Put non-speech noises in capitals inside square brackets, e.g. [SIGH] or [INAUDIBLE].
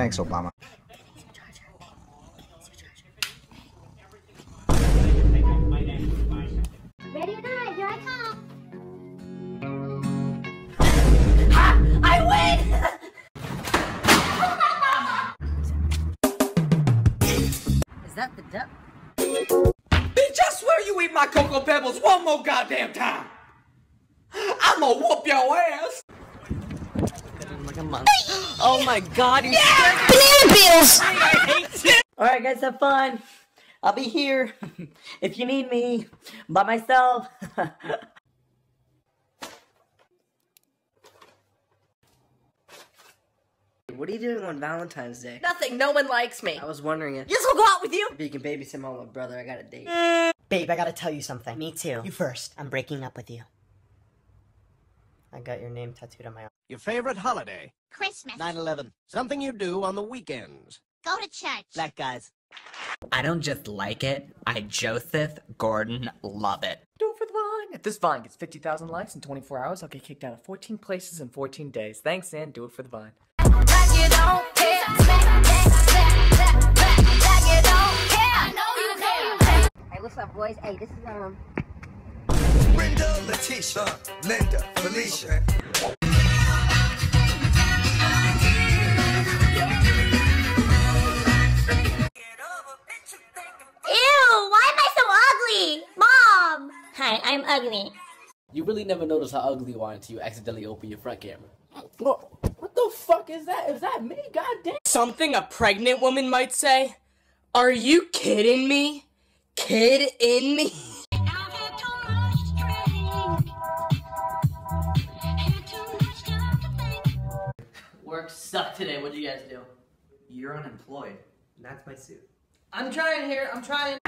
Thanks, Obama. Ready or not, here I come. [LAUGHS] Is that the duck? Bitch, I swear you eat my Cocoa Pebbles one more goddamn time. I'ma whoop your ass. Like a month. Oh my god, you yeah! Banana peels! Alright guys, have fun. I'll be here [LAUGHS] if you need me by myself. [LAUGHS] what are you doing on Valentine's Day? Nothing. No one likes me. I was wondering if, Yes, I'll go out with you. if you can babysit my little brother. I got a date. Babe, I gotta tell you something. Me too. You first. I'm breaking up with you. I got your name tattooed on my arm. Your favorite holiday? Christmas. 9-11. Something you do on the weekends. Go to church. Black guys. I don't just like it, I Joseph Gordon love it. Do it for the Vine. If this Vine gets 50,000 likes in 24 hours, I'll get kicked out of 14 places in 14 days. Thanks, and do it for the Vine. Hey, what's up, boys? Hey, this is um. Brenda, Letitia, Linda, Felicia. Ew! Hi, I'm ugly. You really never notice how ugly you are until you accidentally open your front camera. What, what the fuck is that? Is that me? God damn. Something a pregnant woman might say? Are you kidding me? Kidding me? Work sucked today. What'd you guys do? You're unemployed. That's my suit. I'm trying here. I'm trying.